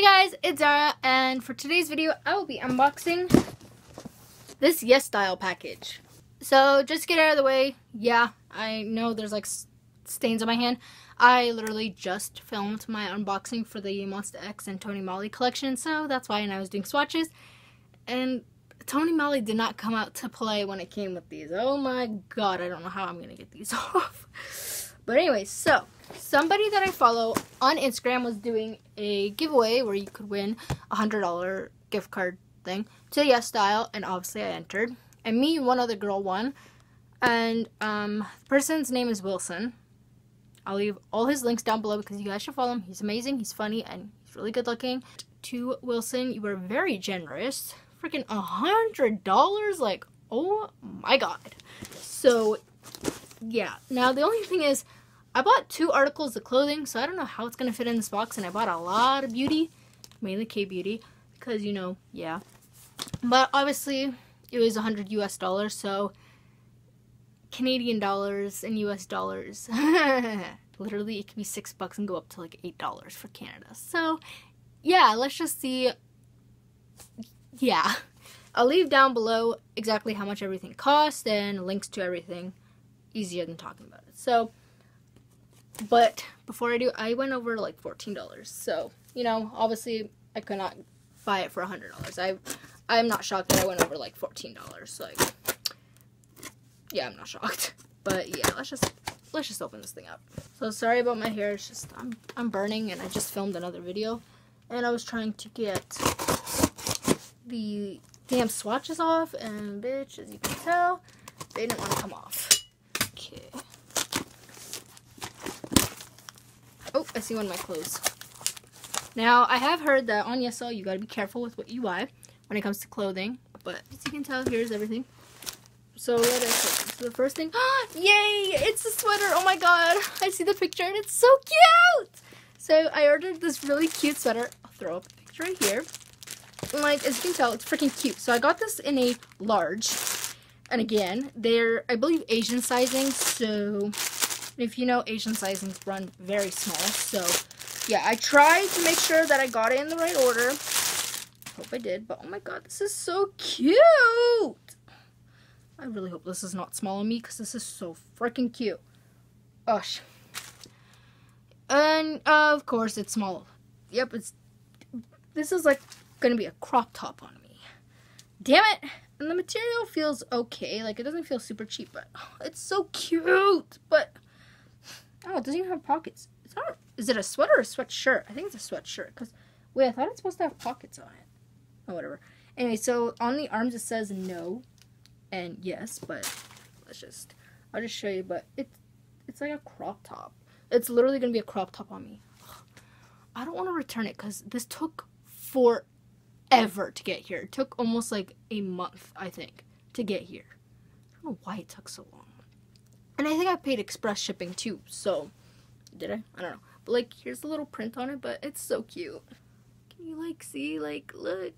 Hey guys, it's Zahra, and for today's video, I will be unboxing this YesStyle package. So, just get out of the way, yeah, I know there's like stains on my hand. I literally just filmed my unboxing for the Monsta X and Tony Moly collection, so that's why and I was doing swatches. And Tony Moly did not come out to play when it came with these. Oh my god, I don't know how I'm to get these off. But anyway, so somebody that I follow on Instagram was doing a giveaway where you could win a hundred dollar gift card thing to YesStyle, and obviously I entered. And me and one other girl won. And um, the person's name is Wilson. I'll leave all his links down below because you guys should follow him. He's amazing, he's funny, and he's really good looking. To Wilson, you were very generous. Freaking a hundred dollars, like oh my god. So yeah. Now the only thing is I bought two articles of clothing, so I don't know how it's going to fit in this box, and I bought a lot of beauty, mainly K-Beauty, because, you know, yeah. But obviously, it was 100 US dollars, so Canadian dollars and US dollars. Literally, it could be six bucks and go up to like eight dollars for Canada. So, yeah, let's just see. Yeah. I'll leave down below exactly how much everything cost and links to everything. Easier than talking about it. So, but before I do, I went over like $14. So, you know, obviously I could not buy it for $100. I, I'm not shocked that I went over like $14. Like, yeah, I'm not shocked. But yeah, let's just, let's just open this thing up. So sorry about my hair. It's just, I'm, I'm burning and I just filmed another video. And I was trying to get the damn swatches off. And bitch, as you can tell, they didn't want to come off. Okay. Oh, I see one of my clothes. Now, I have heard that on YSL you gotta be careful with what you buy when it comes to clothing. But as you can tell, here's everything. So let us so the first thing. Yay! It's a sweater! Oh my god! I see the picture and it's so cute! So I ordered this really cute sweater. I'll throw up a picture right here. like, as you can tell, it's freaking cute. So I got this in a large. And again, they're, I believe, Asian sizing. So if you know, Asian sizings run very small. So, yeah, I tried to make sure that I got it in the right order. Hope I did. But, oh my god, this is so cute! I really hope this is not small on me because this is so freaking cute. Gosh. And, of course, it's small. Yep, it's... This is, like, to be a crop top on me. Damn it! And the material feels okay. Like, it doesn't feel super cheap, but oh, it's so cute. But Oh, it doesn't even have pockets. It's not. Is it a sweater or a sweatshirt? I think it's a sweatshirt. Cause wait, I thought it's supposed to have pockets on it. Oh, whatever. Anyway, so on the arms it says no, and yes, but let's just. I'll just show you. But it's it's like a crop top. It's literally gonna be a crop top on me. I don't want to return it because this took forever to get here. It took almost like a month, I think, to get here. I don't know why it took so long. And I think I paid express shipping too, so did I? I don't know. But like here's the little print on it, but it's so cute. Can you like see like look?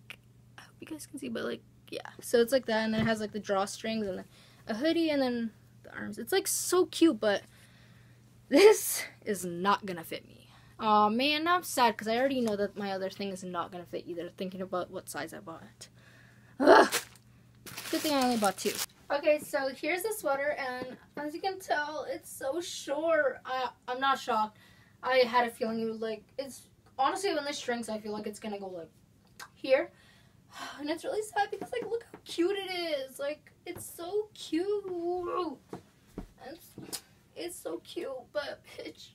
I hope you guys can see, but like yeah. So it's like that and then it has like the drawstrings and a hoodie and then the arms. It's like so cute, but this is not gonna fit me. Oh man, I'm sad because I already know that my other thing is not gonna fit either. Thinking about what size I bought. Ugh. Good thing I only bought two. Okay, so here's the sweater, and as you can tell, it's so short. I, I'm not shocked. I had a feeling it was like, it's, honestly, when this shrinks, I feel like it's gonna go like here. And it's really sad because, like, look how cute it is. Like, it's so cute. It's, it's so cute, but bitch,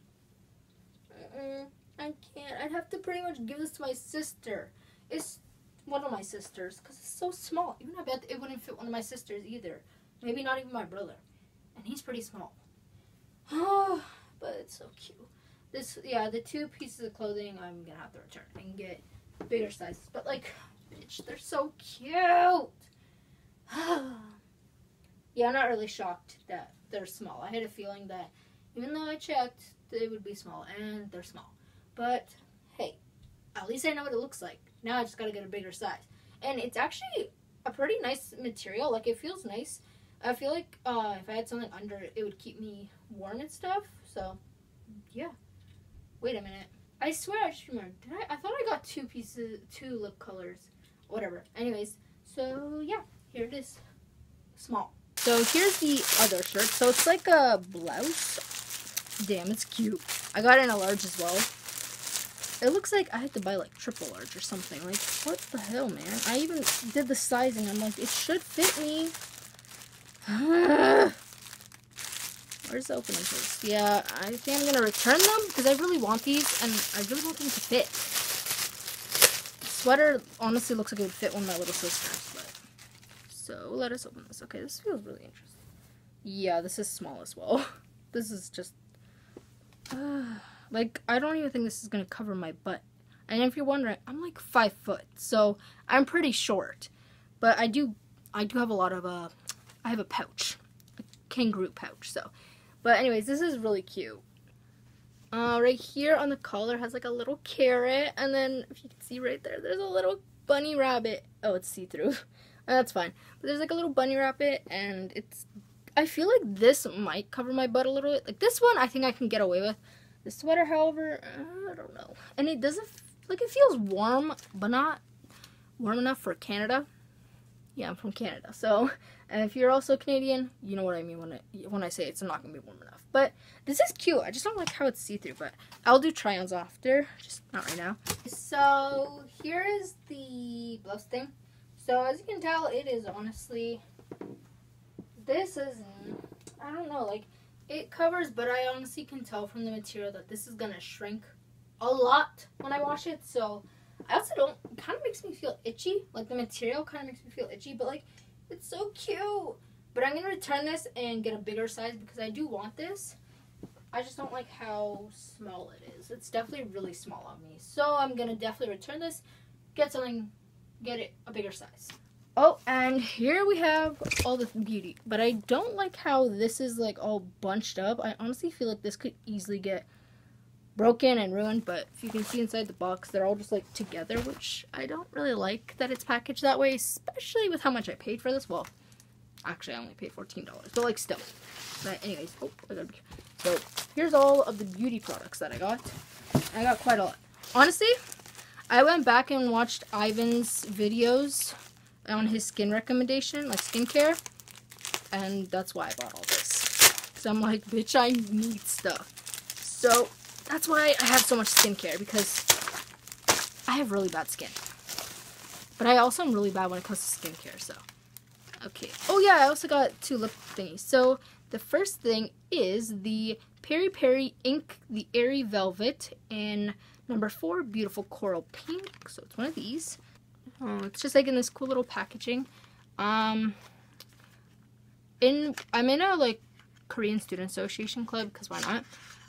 mm -mm, I can't. I'd have to pretty much give this to my sister. It's one of my sisters because it's so small. Even I bet it wouldn't fit one of my sisters either. Maybe not even my brother. And he's pretty small. Oh, but it's so cute. This, yeah, the two pieces of clothing I'm to have to return and get bigger sizes. But like, bitch, they're so cute. yeah, I'm not really shocked that they're small. I had a feeling that even though I checked, they would be small. And they're small. But, hey, at least I know what it looks like. Now I just gotta get a bigger size. And it's actually a pretty nice material. Like, it feels nice. I feel like uh, if I had something under it, it would keep me warm and stuff. So, yeah. Wait a minute. I swear I should remember. Did I? I thought I got two pieces, two lip colors. Whatever. Anyways, so yeah, here it is. Small. So here's the other shirt. So it's like a blouse. Damn, it's cute. I got it in a large as well. It looks like I had to buy like triple large or something. Like, what the hell, man? I even did the sizing. I'm like, it should fit me. Where's the opening place? Yeah, I think I'm going to return them because I really want these and I really want them to fit. sweater honestly looks like it would fit one of my little sisters. But So let us open this. Okay, this feels really interesting. Yeah, this is small as well. this is just... Uh, like, I don't even think this is going to cover my butt. And if you're wondering, I'm like five foot, so I'm pretty short. But I do, I do have a lot of, uh, I have a pouch, a kangaroo pouch, so but anyways, this is really cute. Uh, right here on the collar has like a little carrot, and then if you can see right there, there's a little bunny rabbit. Oh, it's see-through. That's fine. But there's like a little bunny rabbit, and it's. I feel like this might cover my butt a little bit. Like this one, I think I can get away with. The sweater, however, uh, I don't know. And it doesn't like it feels warm, but not warm enough for Canada. Yeah, I'm from Canada, so if you're also Canadian, you know what I mean when I, when I say it's not going to be warm enough. But this is cute. I just don't like how it's see-through, but I'll do try-ons after, just not right now. So here is the blouse thing. So as you can tell, it is honestly, this is, I don't know, like it covers, but I honestly can tell from the material that this is to shrink a lot when I wash it. So I also don't, it kind of makes me feel itchy. Like the material kind of makes me feel itchy, but like it's so cute. But I'm to return this and get a bigger size because I do want this. I just don't like how small it is. It's definitely really small on me. So I'm to definitely return this, get something, get it a bigger size. Oh, and here we have all the beauty. But I don't like how this is like all bunched up. I honestly feel like this could easily get broken and ruined, but if you can see inside the box, they're all just like together, which I don't really like that it's packaged that way, especially with how much I paid for this. Well, actually, I only paid $14, but like still. But anyways, oh, I gotta be, so here's all of the beauty products that I got. I got quite a lot. Honestly, I went back and watched Ivan's videos on his skin recommendation, like skincare, and that's why I bought all this. So I'm like, bitch, I need stuff. So that's why I have so much skincare because I have really bad skin. But I also am really bad when it comes to skincare, so. Okay. Oh yeah, I also got two lip thingies. So the first thing is the Peripera Ink the Airy Velvet in number four, beautiful coral pink. So it's one of these. Oh, it's just like in this cool little packaging. Um, in I'm in a like Korean Student Association club because why not?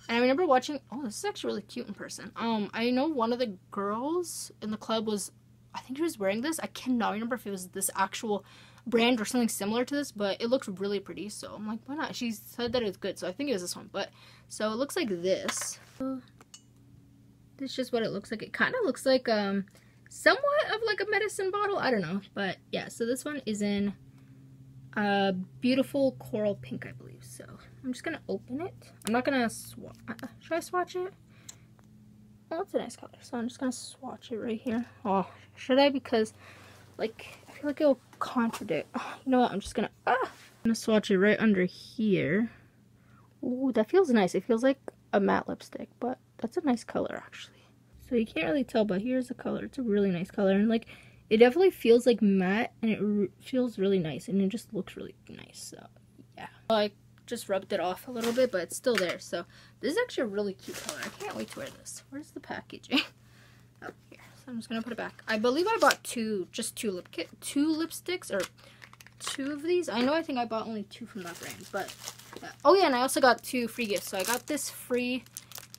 And I remember watching, oh, this is actually really cute in person. Um, I know one of the girls in the club was, I think she was wearing this. I cannot remember if it was this actual brand or something similar to this, but it looked really pretty. So I'm like, why not? She said that it's good, so I think it was this one. But, so it looks like this. This is just what it looks like. It kind of looks like, um, somewhat of like a medicine bottle. I don't know. But yeah, so this one is in a beautiful coral pink, I believe. So I'm just gonna open it. I'm not gonna swatch. Uh, should I swatch it? Oh, it's a nice color. So I'm just gonna swatch it right here. Oh, should I? Because, like, I feel like it'll contradict. Oh, you know what? I'm just gonna. Ah, I'm gonna swatch it right under here. Ooh, that feels nice. It feels like a matte lipstick, but that's a nice color actually. So you can't really tell, but here's the color. It's a really nice color, and like, it definitely feels like matte, and it feels really nice, and it just looks really nice. So yeah, I just rubbed it off a little bit, but it's still there. So this is actually a really cute color. I can't wait to wear this. Where's the packaging? oh, here. So I'm just gonna put it back. I believe I bought two, just two lip kit, two lipsticks, or two of these. I know I think I bought only two from that brand, but oh yeah, and I also got two free gifts. So I got this free.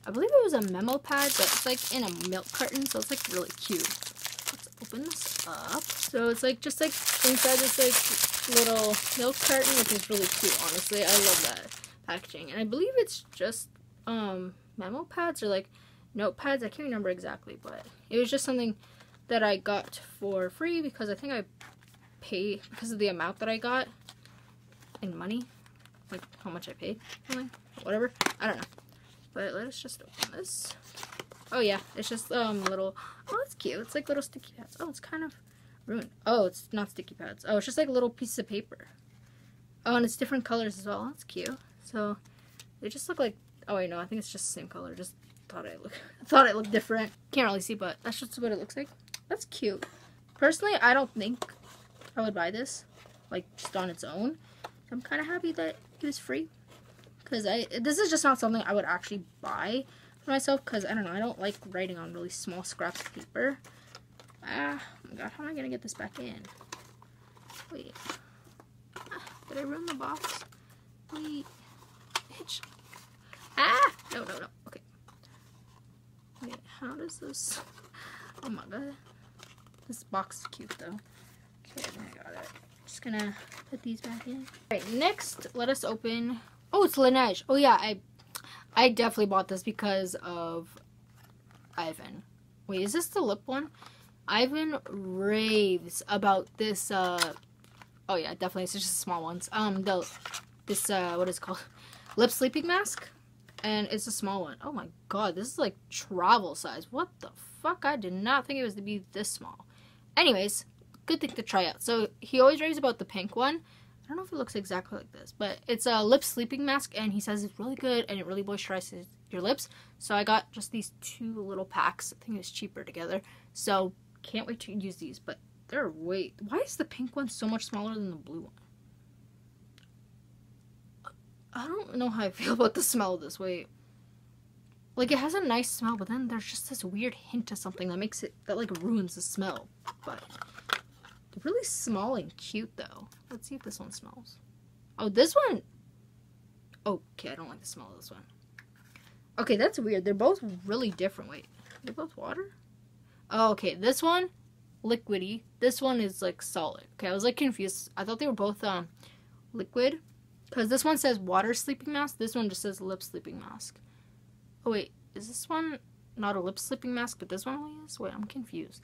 I believe it was a memo pad, but it's like in a milk carton, so it's like really cute. Let's open this up. So it's like just like inside this like little milk carton, which is really cute, honestly. I love that packaging. And I believe it's just um, memo pads or like notepads. I can't remember exactly, but it was just something that I got for free because I think I pay because of the amount that I got in money, like how much I paid, something, whatever. I don't know. But let us just open this. Oh yeah, it's just um little. Oh, it's cute. It's like little sticky pads. Oh, it's kind of ruined. Oh, it's not sticky pads. Oh, it's just like a little pieces of paper. Oh, and it's different colors as well. That's cute. So they just look like. Oh I know. I think it's just the same color. Just thought I look thought it looked different. Can't really see, but that's just what it looks like. That's cute. Personally, I don't think I would buy this like just on its own. I'm kind of happy that it was free because I this is just not something I would actually buy for myself because I don't know I don't like writing on really small scraps of paper. Ah, oh my god, how am I gonna get this back in? Wait, ah, did I ruin the box? Wait, itch. Ah, no, no, no. Okay. Wait, how does this? Oh my god, this box is cute though. Okay, I got it. Just gonna put these back in. Alright, next, let us open. Oh, it's Laneige. Oh yeah, I I definitely bought this because of Ivan. Wait, is this the lip one? Ivan raves about this uh oh yeah, definitely it's just small ones. Um the this uh what is it called? Lip sleeping mask. And it's a small one. Oh my god, this is like travel size. What the fuck? I did not think it was to be this small. Anyways, good thing to try out. So he always raves about the pink one. I don't know if it looks exactly like this, but it's a lip sleeping mask, and he says it's really good and it really moisturizes your lips. So I got just these two little packs. I think it's cheaper together. So can't wait to use these, but they're way. Why is the pink one so much smaller than the blue one? I don't know how I feel about the smell of this. Wait. Like, it has a nice smell, but then there's just this weird hint of something that makes it, that, like, ruins the smell. But really small and cute, though. Let's see if this one smells. Oh, this one... Okay, I don't like the smell of this one. Okay, that's weird. They're both really different. Wait, they're both water? Oh, okay, this one, liquidy. This one is, like, solid. Okay, I was, like, confused. I thought they were both, um, liquid. Because this one says water sleeping mask. This one just says lip sleeping mask. Oh, wait, is this one not a lip sleeping mask, but this one is? Wait, I'm confused.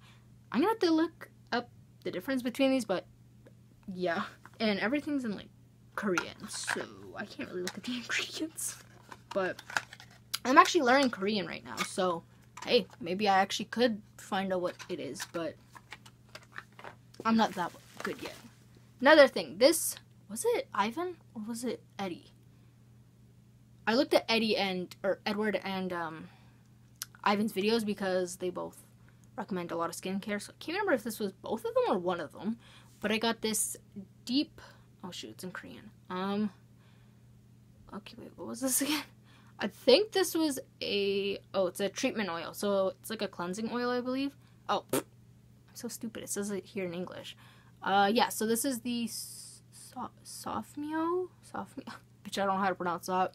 I'm gonna have to look up the difference between these, but yeah. And everything's in like Korean, so I can't really look at the ingredients. But I'm actually learning Korean right now, so hey, maybe I actually could find out what it is, but I'm not that good yet. Another thing, this was it Ivan or was it Eddie? I looked at Eddie and or Edward and um, Ivan's videos because they both recommend a lot of skincare. So I can't remember if this was both of them or one of them. But I got this deep. Oh shoot, it's in Korean. Um. Okay, wait, what was this again? I think this was a. Oh, it's a treatment oil. So it's like a cleansing oil, I believe. Oh, I'm so stupid. It says it here in English. Uh, yeah. So this is the so- Softymo. Softymo. Which I don't know how to pronounce that.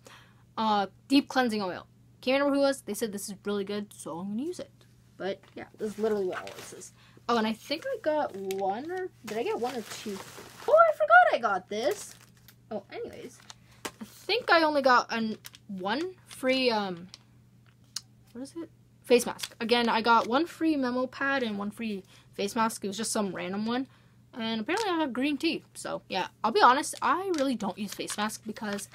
Uh, deep cleansing oil. Can't remember who it was. They said this is really good, so I'm gonna use it. But yeah, this is literally what all this is. Oh, and I think I got one or did I get one or two? Oh, I forgot I got this. Oh, anyways, I think I only got an one free um. What is it? Face mask. Again, I got one free memo pad and one free face mask. It was just some random one. And apparently I got green tea. So yeah, I'll be honest, I really don't use face mask because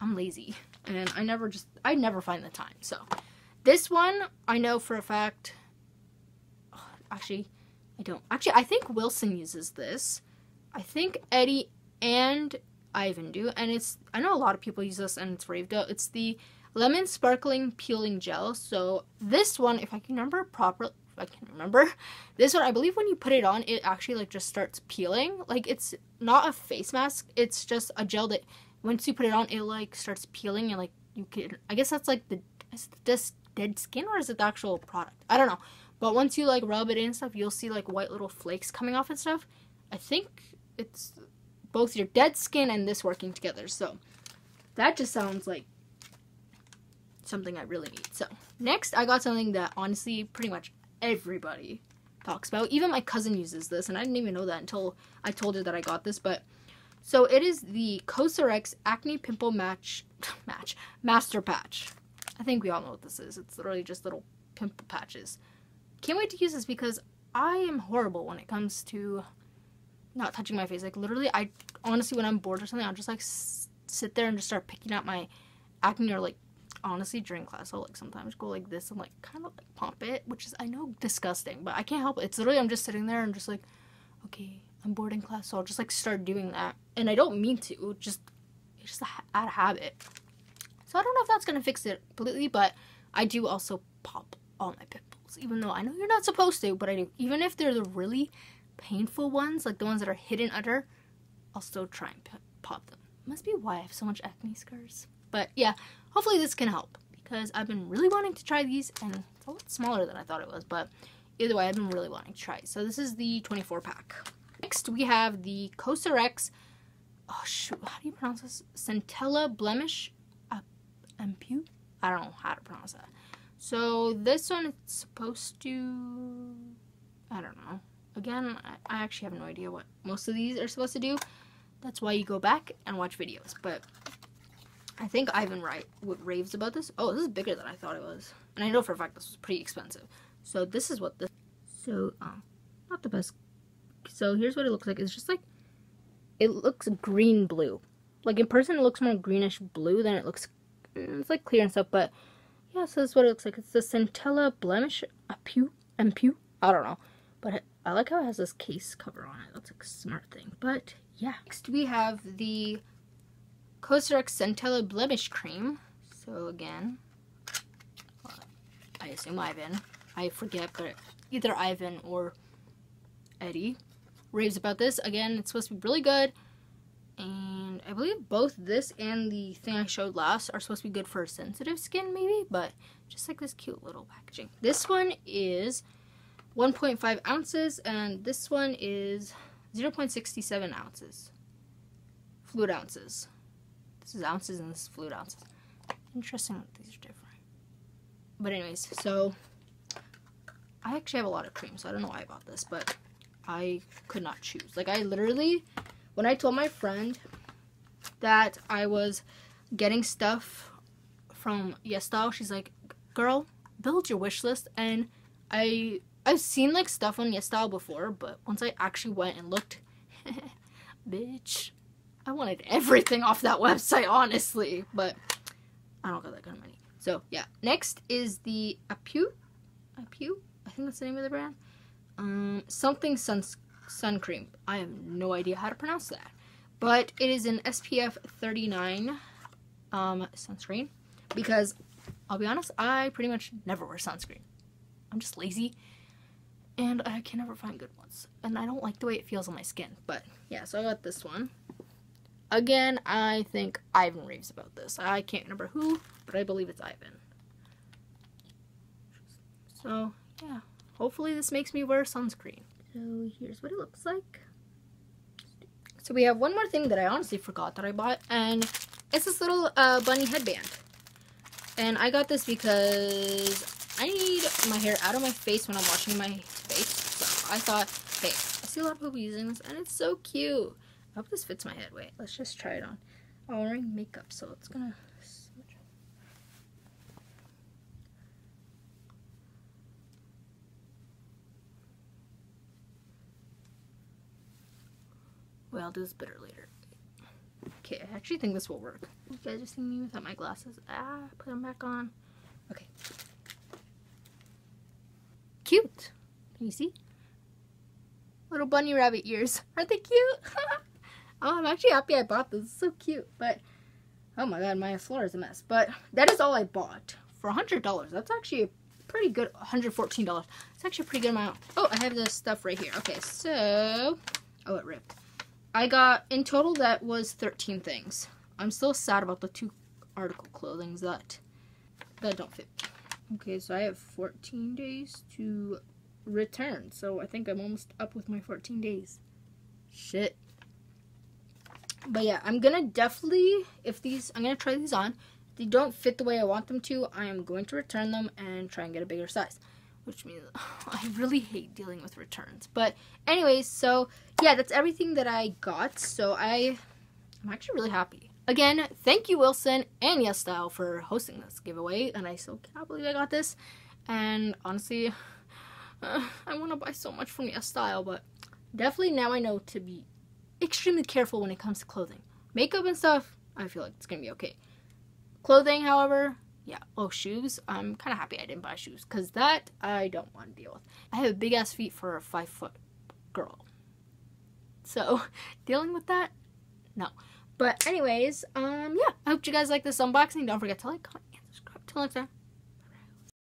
I'm lazy. And I never just I never find the time. So this one, I know for a fact. Actually, I don't. Actually, I think Wilson uses this. I think Eddie and Ivan do, and it's. I know a lot of people use this, and it's raved out. It's the lemon sparkling peeling gel. So this one, if I can remember properly, I can remember this one. I believe when you put it on, it actually like just starts peeling. Like it's not a face mask. It's just a gel that once you put it on, it like starts peeling and like you can. I guess that's like the this dead skin or is it the actual product? I don't know. But once you like rub it in and stuff, you'll see like white little flakes coming off and stuff. I think it's both your dead skin and this working together. So that just sounds like something I really need. So next I got something that honestly pretty much everybody talks about. Even my cousin uses this and I didn't even know that until I told her that I got this, but so it is the Cosrx Acne Pimple Match Match Master Patch. I think we all know what this is. It's literally just little pimple patches. Can't wait to use this because I am horrible when it comes to not touching my face. Like literally, I honestly when I'm bored or something, I'll just like sit there and just start picking out my acne or like honestly during class I'll like sometimes go like this and like kind of like pump it, which is I know disgusting, but I can't help it. It's literally I'm just sitting there and just like, okay, I'm bored in class, so I'll just like start doing that, and I don't mean to, just it's just out of habit. So I don't know if that's gonna fix it completely, but I do also pop all my pimples, even though I know you're not supposed to, but I do. Even if they're the really painful ones, like the ones that are hidden under, I'll still try and pop them. Must be why I have so much acne scars. But yeah, hopefully this can help because I've been really wanting to try these and it's a lot smaller than I thought it was, but either way, I've been really wanting to try. So this is the 24 pack. Next, we have the Cosrx, oh shoot, how do you pronounce this? Centella Blemish uh, Ampu? I don't know how to pronounce that. So this one is supposed to, I don't know. Again, I actually have no idea what most of these are supposed to do. That's why you go back and watch videos. But I think Ivan right what raves about this. Oh, this is bigger than I thought it was. And I know for a fact this was pretty expensive. So this is what this so um not the best so here's what it looks like. It's just like it looks green blue. Like in person it looks more greenish blue than it looks mm, it's like clear and stuff, but yeah, so this is what it looks like. It's the Centella Blemish Apu Ampu. I don't know. But I like how it has this case cover on it. That's like a smart thing. But yeah. Next we have the Cosrx Centella Blemish Cream. So again, I assume Ivan. I forget, but either Ivan or Eddie raves about this. Again, it's supposed to be really good. I believe both this and the thing I showed last are supposed to be good for sensitive skin, maybe. But just like this cute little packaging. This one is 1.5 ounces, and this one is 0.67 ounces. Fluid ounces. This is ounces and this is fluid ounces. Interesting that these are different. But anyways, so I actually have a lot of cream, so I don't know why I bought this, but I could not choose. Like I literally, when I told my friend that I was getting stuff from YesStyle, she's like, girl, build your wish list. And I, I've seen like stuff on YesStyle before, but once I actually went and looked, bitch, I wanted everything off that website, honestly. But I don't got that kind of money. So, yeah. Next is the Apu. Apu? I think that's the name of the brand. Um, something sun, sun cream. I have no idea how to pronounce that. But it is an SPF 39 um, sunscreen. Because, I'll be honest, I pretty much never wear sunscreen. I'm just lazy. And I can never find good ones. And I don't like the way it feels on my skin. But, yeah, so I got this one. Again, I think Ivan raves about this. I can't remember who, but I believe it's Ivan. So, yeah. Hopefully this makes me wear sunscreen. So here's what it looks like. So we have one more thing that I honestly forgot that I bought, and it's this little uh, bunny headband. And I got this because I need my hair out of my face when I'm washing my face. So I thought, hey, I see a lot of people using this, and it's so cute. I hope this fits my head. Wait, let's just try it on. I'm wearing makeup, so it's gonna Well, I'll do this better later. Okay, I actually think this will work. You guys are seeing me without my glasses. Ah, put them back on. Okay. Cute. Can you see? Little bunny rabbit ears. Aren't they cute? Oh, I'm actually happy I bought this. It's so cute. But, oh my god, my floor is a mess. But that is all I bought for $100. That's actually a pretty good, $114. It's actually a pretty good amount. Oh, I have this stuff right here. Okay, so, oh, it ripped. I got, in total, that was 13 things. I'm still sad about the two article clothings that, that don't fit. Okay, so I have 14 days to return. So I think I'm almost up with my 14 days. Shit. But yeah, I'm gonna definitely, if these, I'm gonna try these on. If they don't fit the way I want them to, I am going to return them and try and get a bigger size. Which means I really hate dealing with returns. But anyways, so yeah, that's everything that I got. So I, I'm actually really happy. Again, thank you Wilson and YesStyle for hosting this giveaway. And I still cannot believe I got this. And honestly, uh, I want to buy so much from YesStyle, but definitely now I know to be extremely careful when it comes to clothing. Makeup and stuff, I feel like it's gonna be okay. Clothing, however, yeah. Oh, shoes. I'm kind of happy I didn't buy shoes because that I don't want to deal with. I have big ass feet for a five foot girl. So dealing with that, no. But anyways, um, yeah. I hope you guys like this unboxing. Don't forget to like, comment, and subscribe. Till next time.